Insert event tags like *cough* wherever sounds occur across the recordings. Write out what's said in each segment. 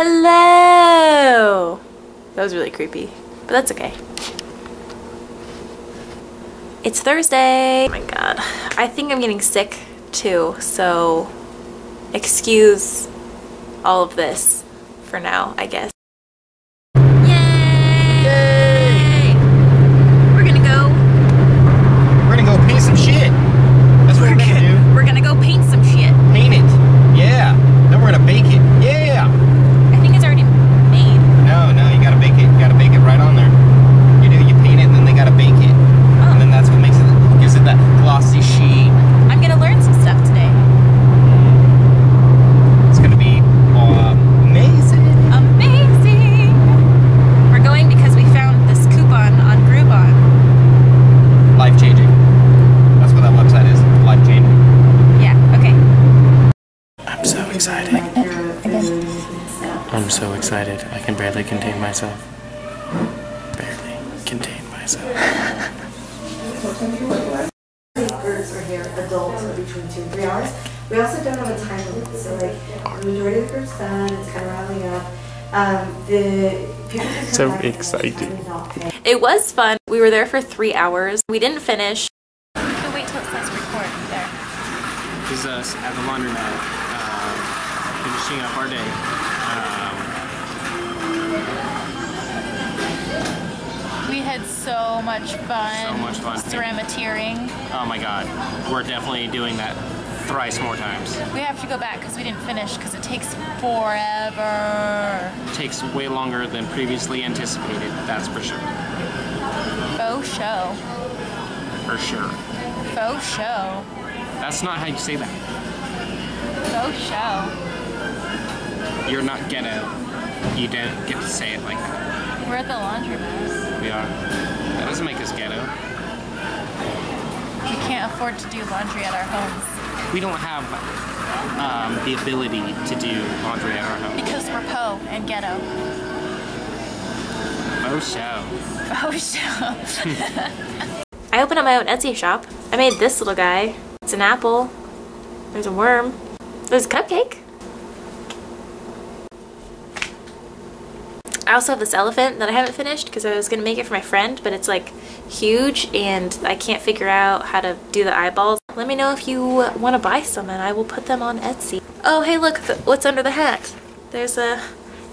Hello! That was really creepy, but that's okay. It's Thursday! Oh my god. I think I'm getting sick too, so excuse all of this for now, I guess. Yay! We're gonna go. We're gonna go paint some shit. That's what we're gonna do. We're gonna go paint some shit. Paint it. Yeah. Then we're gonna bake it. Yeah. I think it's already made. No, no, you gotta bake it. You gotta bake it right on there. You do. You paint it, and then they gotta bake it, Oh. and then that's what makes it gives it that glossy sheen. I'm gonna learn some stuff today. It's gonna be amazing. Amazing! We're going because we found this coupon on Groupon. Life changing. That's what that website is. Life changing. Yeah, okay. I'm so excited. I'm so excited. I can barely contain myself. Barely contain myself. groups are here, adults are between two and three hours. We also don't have a time limit, so like the majority of the group's done, it's kind of rounding up. Um, the people So back excited. kind of not pay. It was fun. We were there for three hours. We didn't finish. So wait till it says record there. This is us at the laundromat, um, finishing up our day. Much fun. So much fun. Ceramiteering. oh my god, we're definitely doing that thrice more times. We have to go back because we didn't finish because it takes forever. It takes way longer than previously anticipated, that's for sure. Faux show. For sure. Faux show. That's not how you say that. Faux show. You're not gonna, you don't get to say it like that. We're at the laundry laundromat. We are. That doesn't make us ghetto. We can't afford to do laundry at our homes We don't have um, the ability to do laundry at our home. because we're po and ghetto. Oh, show. *laughs* Oh, show. *laughs* I opened up my own Etsy shop. I made this little guy. It's an apple. There's a worm. There's a cupcake. I also have this elephant that I haven't finished because I was going to make it for my friend, but it's like huge and I can't figure out how to do the eyeballs. Let me know if you want to buy some and I will put them on Etsy. Oh, hey, look, what's under the hat? There's a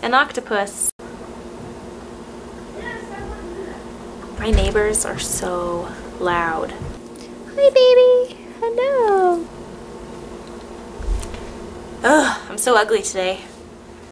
an octopus. My neighbors are so loud. Hi, baby. Hello. Ugh, I'm so ugly today.